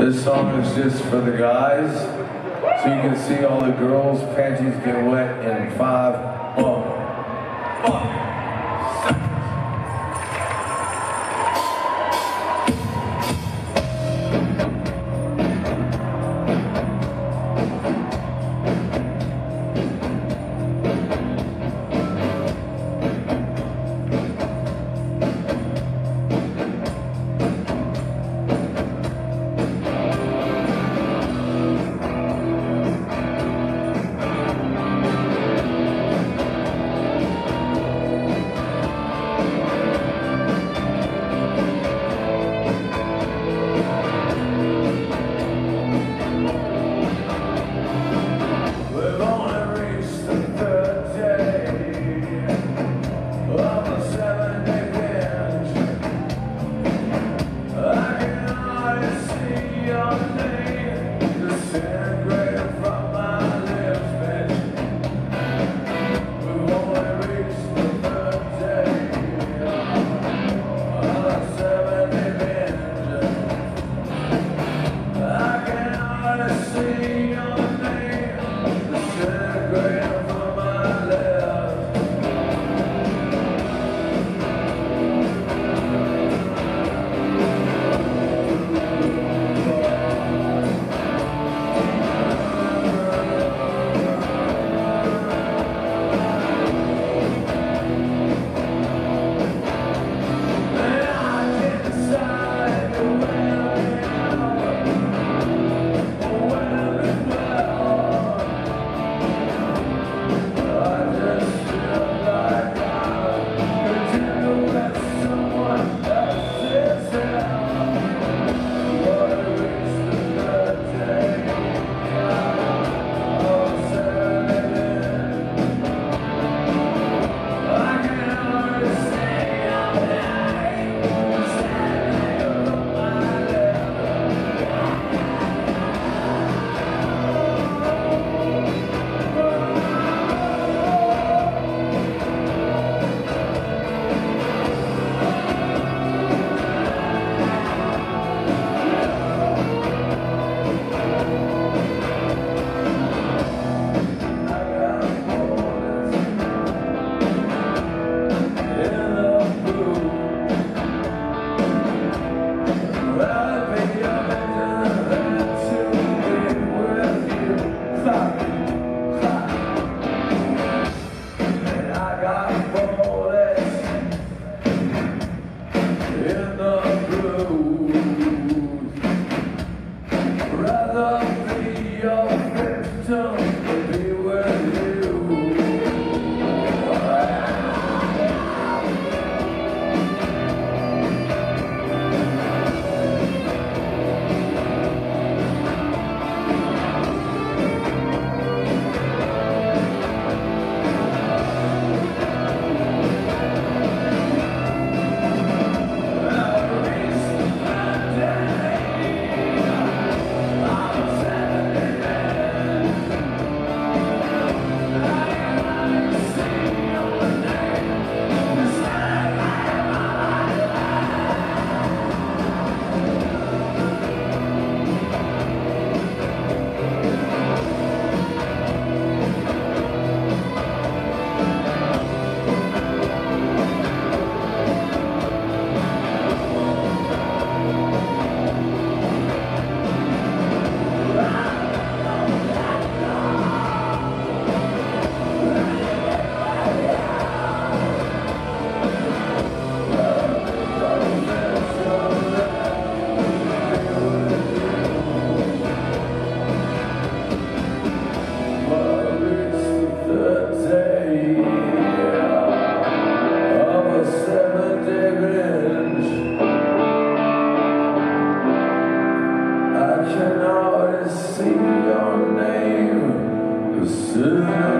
This song is just for the guys, so you can see all the girls' panties get wet in five, one, one. Sir.